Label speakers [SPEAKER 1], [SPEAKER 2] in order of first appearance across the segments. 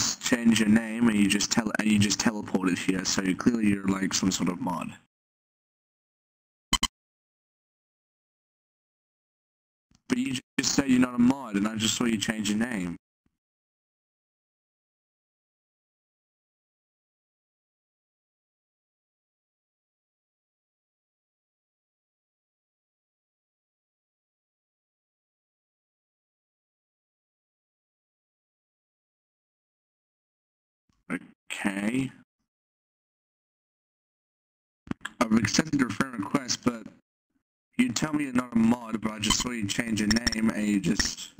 [SPEAKER 1] just change your name and you just tell and you just teleported here. So you clearly you're like some sort of mod. But you just said you're not a mod, and I just saw you change your name. Okay. I've accepted your friend request, but you tell me you're not a mod, but I just saw you change your name and you just...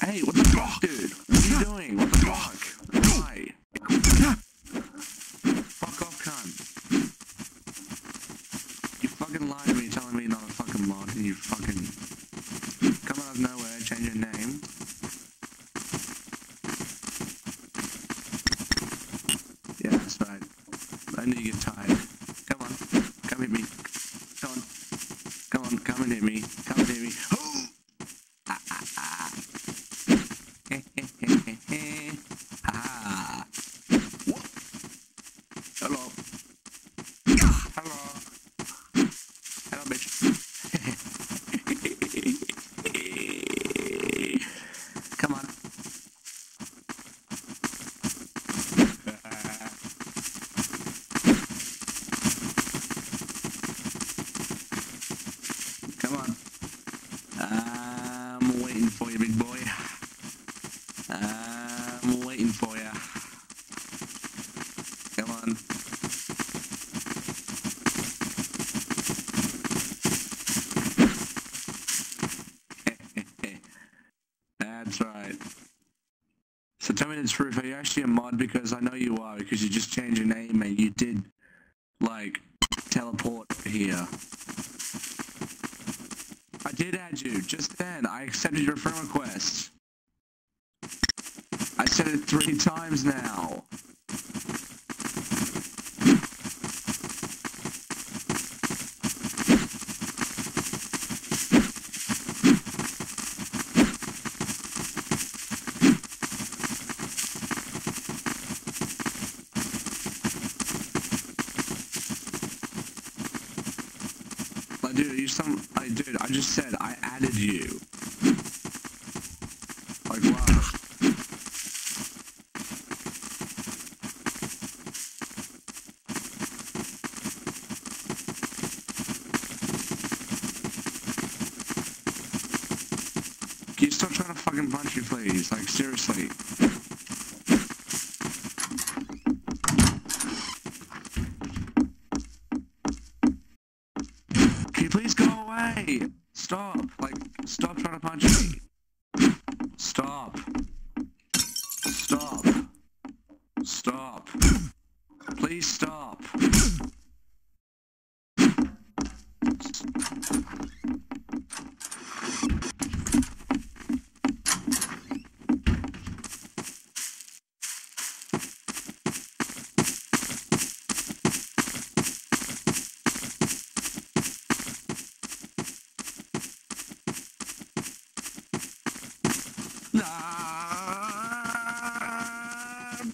[SPEAKER 1] Hey, what the fuck, dude? What are you doing? What the fuck? Why? Fuck off, cunt. You fucking lied to me telling me you're not a fucking mod and you fucking... Come out of nowhere, change your name. Yeah, that's right. I knew you get tired. Come on. Come hit me. Come on. Come on, come and hit me. Come Come on. I'm waiting for you, big boy. I'm waiting for you. Come on. That's right. So tell me the truth, are you actually a mod? Because I know you are, because you just changed your name and you did, like, teleport here. I did add you, just then. I accepted your friend request. I said it three times now. Like, dude, you some, like, dude, I just said I added you. Like, wow. Can you stop trying to fucking punch me, please? Like, seriously. Can you please go away? Stop. Like, stop trying to punch me. Stop. Stop. Stop. Please stop.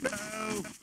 [SPEAKER 1] No.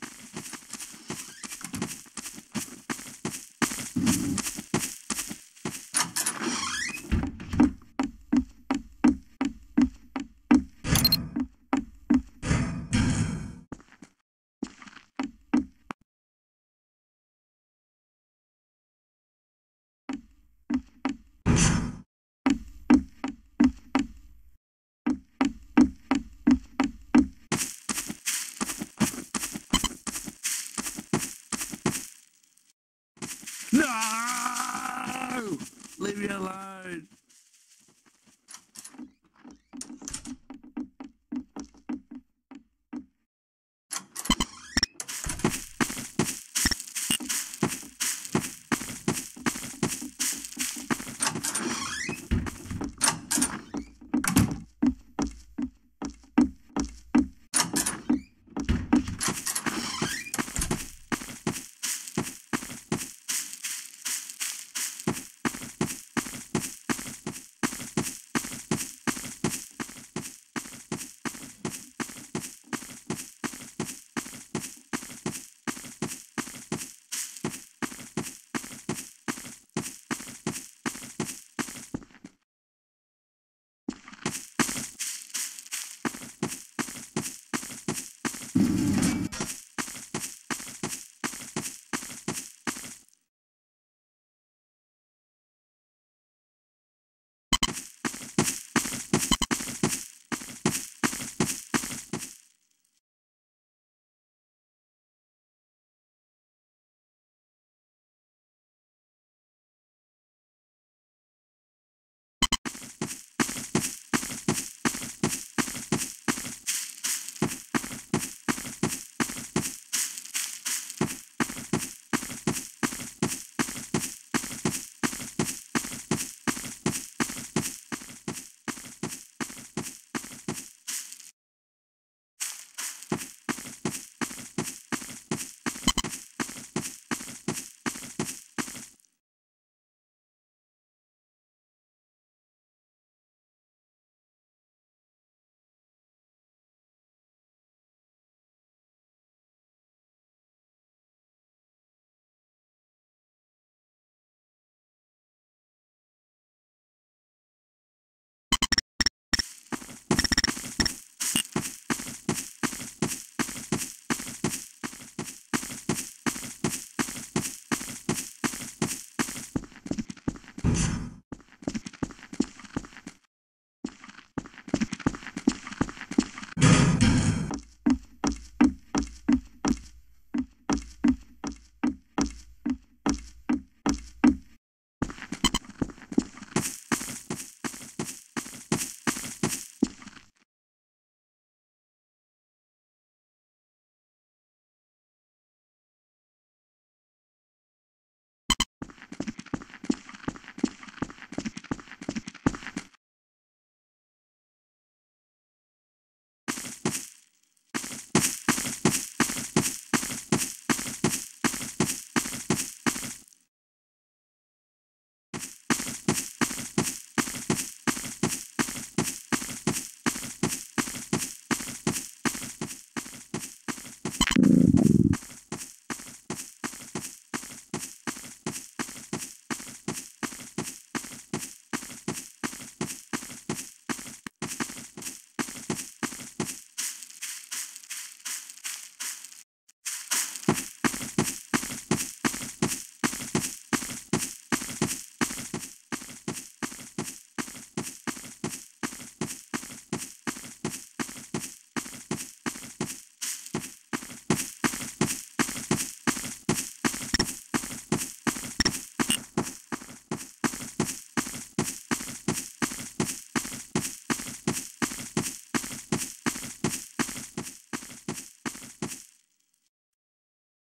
[SPEAKER 1] No. Leave me alone.